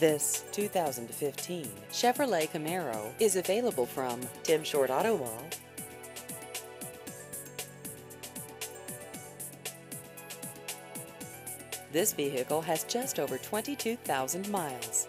This 2015 Chevrolet Camaro is available from Tim Short Auto Mall. This vehicle has just over 22,000 miles.